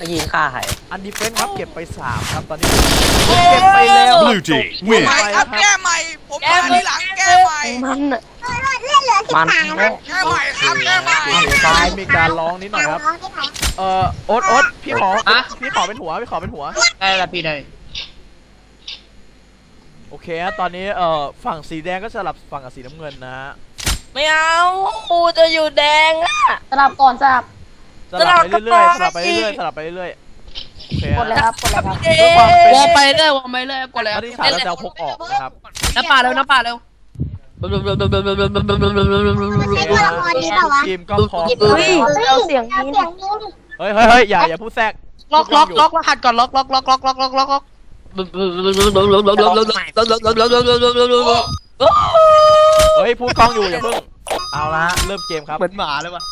เมื่อกี้ฆ่าใครอันดีเฟนส์ครับเก็บไปสามครับตอนนี้เก็บไปแล้ว Blue team ให win. ม่ครับแก้ใหม่ผมมาทีหลังแก้ใหม่มันอะมันแก้ใหม่ครับแก้ใหม่ซ้ายมีการร้องนิดหน่อยครับเอ่อโอ๊ตโอ๊ตพี่ขอพี่ขอเป็นหัวพี่ขอเป็นหัวได้ละพี่ได้โอเคฮะตอนนี้เอ่อฝั่งสีแดงก็สลับฝั่งกับสีน้ำเงินนะฮะไม่เอากูจะอยู่แดงอะสลับก่อนสลับ สลับไปเรื่อยๆสลับไปเรื่อยๆสลับไปเรื่อยๆโอเกดเลยครับกดเลยครับวามอลไปเรื่อยวอลไปเรื่อยกดแล้ววันที่สามเราจะเอาพกออกนะครับน้ำป่าเร็วน้ำป่าเร็วทีมก็พร้อมเสียงนี้เฮ้ยเฮ้ยเฮ้ยอย่าอย่าพูดแทรกล็อกล็อกล็อกรหัสก่อนล็อกล็อกล็อกล็อกล็อกล็อกล็อกเฮ้ยพูดคล้องอยู่อย่าเพิ่งเอาละเริ่มเกมครับเหมือนหมาเลยวะ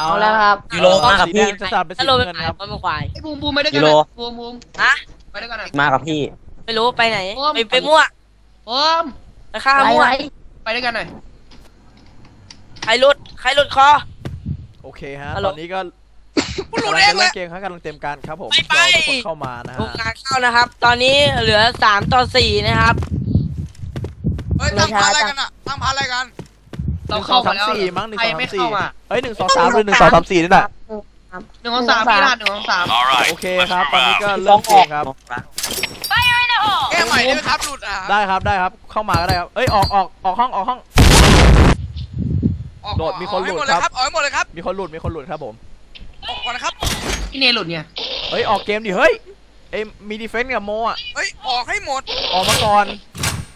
เอาเอาละแล้วครับยูโรมากับสีแดพี่งจะสลับเป็นฮัสีลโหลไปเงินไหนครับมันควาย ไอ้บูมบูมไม่ได้กันยูโรบูมบูมฮะ ไปด้วยกันหน่อย มากับพี่ ไม่รู้ไปไหน โอ้ม ไปไปมั่วโอมไปฆ่าอะไรมั่วอะไรไปด้วยกันหน่อยใครหลุดใครหลุดคอ โอเคฮะ ฮัลโหลตอนนี้ก็คุณหลุกำดลังเอจะงเลเล่ยนเกมครับกำลังเต็มการครับผมไปไป รอทุกคนเข้ามานะทุกฮะ งานเข้านะครับ ตอนนี้เหลือสามต่อสี่นะครับ เฮ้ยตั้งพาอะไรกันอะตั้งพาอะไรกันห เรานึ่งสเข้าองมาสามแล้วสี่มั้งหนึ่งใครสองไม่สามสี่เข้ามาเฮ้ยหนึ่งสองสามหรือหนึ่งสองสามสี่นี่แหละหนึ่งของสามพี่รหัสหนึ่งของสาม All right. โอเค let's ครับ move ตอนนี้ out. ก็เริ่มเกมครับแก้ใหม่ได้ไหมครับหลุดอะได้ครับได้ครับเข้ามาก็ได้ครับเอ้ยออกออกออกห้องออกห้องออกโดดมีคนหลุดออกให้หมดเลยคครัรับบออกให้หมดเลยครับมีคนหลุดมีคนหลุดครับผมออกก่อนนะครับพี่เนหลุดเนี่ยเฮ้ยออกเกมดิเฮ้ยเอ้ยมีดีเฟนส์กับโมอะเฮ้ยออกให้หมดออกมาก่อน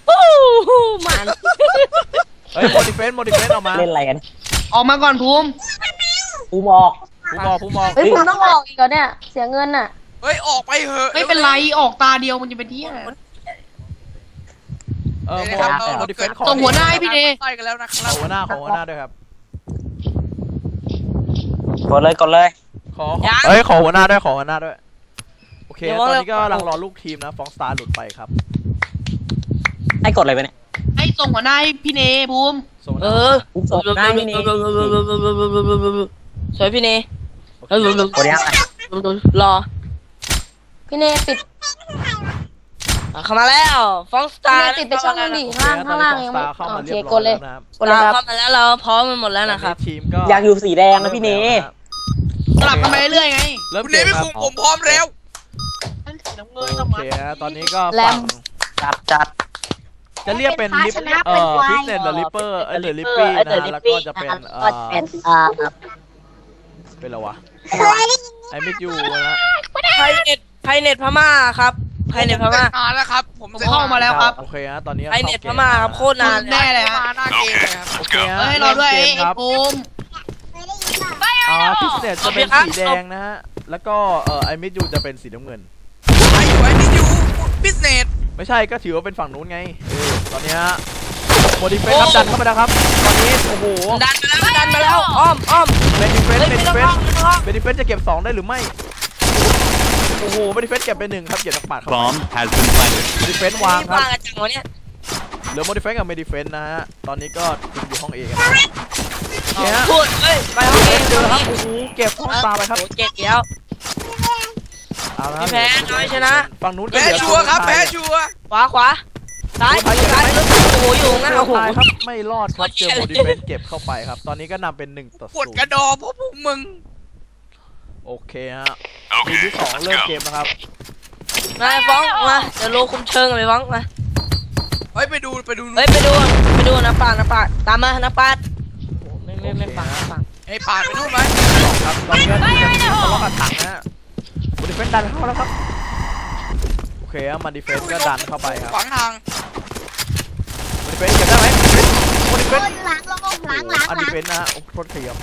ฮู้ฮู้มัน เฮ้ยโมดิเฟนส์โมดิเฟนส์ออกมาเล่นอะไรกันออกมาก่อนภูมิกูบอกผู้มองผู้มองเฮ้ยคุณต้องออกอีกเหรอเนี่ย เสียเงินน่ะ เฮ้ยออกไปเหอะไม่เป็นไรออกตาเดียวมันจะเป็นที่อะไรเออโมดี๋ยวนะครับโมดิเฟนส์ขอส่งหัวหน้าให้พี่เนใกล้กันแล้วนะคขรัอบหัวหน้าขอหัวหน้าด้วยครับกดเลยกดเลย ขอขอเอ้ยขอหัวหน้าด้วยขอหัวหน้าด้วย โอเคตอนนี้ก็กำลังรอลูกทีมนะฟองสตาร์หลุดไปครับ ให้กดอะไรไปเนี่ย ให้ส่งหัวหน้าให้พี่เนภูมิส่งหัวหเอน้าอกูส่งหน้าพี่นี่สวยพี่เนกดยังไงรอพี่เนปิดอะเข้ามาแล้วฟองสพี่ตาเนร์ปิดไปช่องนึงดิข้างล่างข้างล่างยังไม่เข้าโอมาเคเรียบกร้อดยเลแล้ยวนะครับกดเลยครับเข้ามาแล้วเราพร้อมกันหมดแล้วนะครับตอทีมก็อยากอยู่สีแดงนะพี่เนสลับกันไปเรื่อยไงเริ่มคุณเกเนมไม่ครับคุมผมพร้อมแล้วน้ำเงินโอน้ำเคมันฮะตอนนี้ก็แรฝั่มงจัดจัด จะเรียกเป็นลิปเอ่อพิกเนตหรือลิปเปอร์เอ้ยหรือลิปปี้นะฮะแล้วก็จะเป็นเอ่อเป็นอ่าครับเป็นอะไรวะไอ้มิดยูนะไพเน็ตไพเน็ตพม่าครับไพเน็ตพม่านานแล้วครับผมผมเข้ามาแล้วครับ โอเคฮะตอนนี้ไพเน็ตพม่าครับโคตรนานแน่เลยฮะมาหน้าเกมเลยครับโอเคฮะเฮ้ยรอด้วยเกไอ้มครับภูมิอ่าพิกเนตจะเป็นสีแดงนะฮะแล้วก็เอ่อไอ้มิดยูจะเป็นสีน้ำเงินไอ้อยู่ไอ้นี่อยู่ บิสเนสไม่ใช่ก็ถือว่าเป็นฝั่งนู้นไงเออตอนนี้ฮะโมดิเฟนครับดันเข้าไปแล้วครับ ตอนนี้โอ้โหดันมาแล้วดันมาแล้วอ้อมอ้อมเบดิเฟนเฮ้ยเบไม่ดิต้องเฟอ้นอมไม่ต้องอ้อมเบดิเฟนจะเก็บสองได้หรือไม่โอ้โหเบดิเฟนเก็บไปหนึ่งครับเก็บนักปาดเข้าไป Bomb has been planted. เบดิเฟนวางนี่ครับวางกันจังวะเนี่ยเหลือโมดิเฟนกับเมดิเฟนนะฮะตอนนี้ก็ทีมอยู่ห้องเอกันโอเคฮะพูดเฮ้ยไปห้องเองเจอครับโอ้โหเก็บห้องตาไปครับโอ้เจ็ดเดียว เอาละครับพี่แพ้น้อยชนะ ฝั่งนู้นก็แพ้เหลือชัวร์ครับตัวแพ้ท้ายชัวร์ขวาขวาซ้ายซ้ายโอ้โหอยู่งั้นตัวโอ้โหท้ายครับไม่รอดครับโคตรเจอเจ็บโมดิเฟนเก็บเข้าไปครับ ตอนนี้ก็นำเป็นหนึ่งต่อปวดศูนกระย์ดอเพราะพวกมึง โอเคฮะทีม Okay, ที่สอง let's เริ่ม go. เกมนะครับ มาฟ้องมาเดี๋ยวโลคุมเชิงเลยฟ้องมาเฮ้ย ไปดูไปดูเฮ้ยไปดูไปดูนะปาดนะปาดตามมานะปาดโอ้โหไม่ไม่ไม่ปาดไม่ปาดไอ้ปาดไปนู่นไหมครับตอนนี้ก็ทีมทะเลาะกันถังนะฮะ โมดิเฟนดันเข้าแล้วครับ โอเคครับมาดิเฟนก็ดันเข้าไปครับขวางทางโมดิเฟนเก็บได้ไหมโมดิเฟนหลังลงหลังหลังอันหดิลังเฟนนะฮะโอ้โทษทีครับ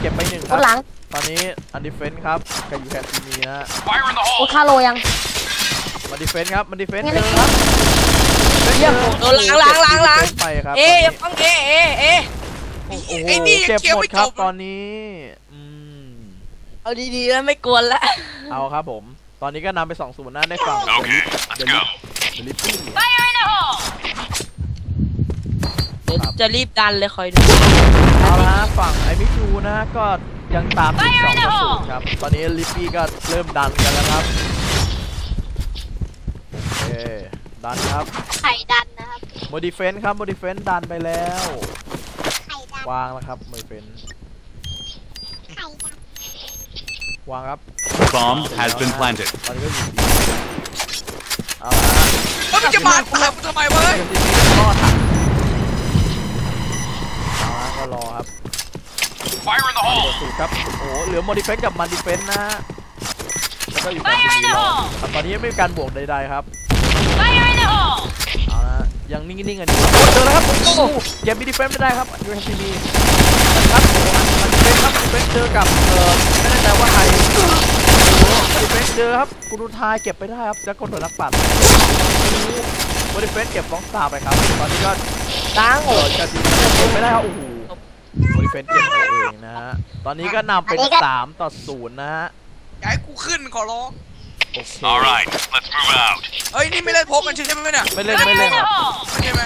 เก็บไปหนึ่งครับหลังตอนนี้อันดิเฟนครับกับยูแคซีมีนะฮะ Fire in the โอ้ hole. คาโลยัง มาดิเฟนครับ มาดิเฟนนี่เจเลยอครับเยี่ยมโดนล้างล้างล้างล้างไปครับ เอ๊ยฟ้องเอ๊เอ๊เอ๊โอ้โหไอ้นี่ยังเก็บเคลียร์หมดไม่คจรับบตเลอยนนี้อืม เอาดีๆแล้วไม่กวนละเอาครับผม ตอนนี้ก็นำไป2อศูนย์นะในฝั่ง Okay, let's go. เดลิปปี้เดี๋ยวจะรีบดันเลยคอยดูเอาละฮะฝั่งไอ Miss you นะฮะก็ยังตามที่สองต่อศูนย์ครับ ตอนนี้ Rippe ก็เริ่มดันกันแล้วครับโอเคดันครับไข่ดันนะครับโมดิเฟนครับโมดิเฟนดันไปแล้วไข่ดันวางแล้วครับโมดิเฟนไข่ดัน วางครับ Bomb has been planted. ตอนนี้ก็อยู่ดีเอาละฮะเฮ้ยมันจะมาตามกูทำไมเว้ยเกมที่สี่ก็ถังเอาละก็รอครับ Fire in the ตัว hole! สูตรครับ โอ้โหเหลือโมดิเฟนกับมันดิเฟนนะฮะแล้วก็อยู่กับทีรอแต่ตอนนี้ยังไม่มีการบวกใดๆครับเอาละยัง นิ่งๆกันอยู่ครับโอ้เจอแล้วครับโอ้โหเก็บมีดิเฟนไม่ได้ครับยูเอ็นซีบีครับโอ้โหมันดิเฟนครับดิเฟนเจอกับเอ่อไม่แน่ใจว่าใครโอ้โหดิเฟนเจอครับกุนุทายเก็บไปได้ครับแล้วก็โดนนักปัดโมดิเฟนเก็บฟองสตาร์ไปครับตอนนี้ก็ตั้งเออจะดีเก็บไม่ได้ครับโอ้โหโมดิเฟนเก็บตัวเองนะฮะตอนนี้ก็นำเป็นสามต่อศูนย์นะฮะอย่าให้กูขึ้นขอร้อง โอเค Alright, let's move out. เฮ้ยนี่ไม่เล่นโพกกันใช่ไหมเนี่ยไม่เล่นไม่เล่นครับใช่ไหม